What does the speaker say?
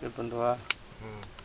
这本多啊嗯。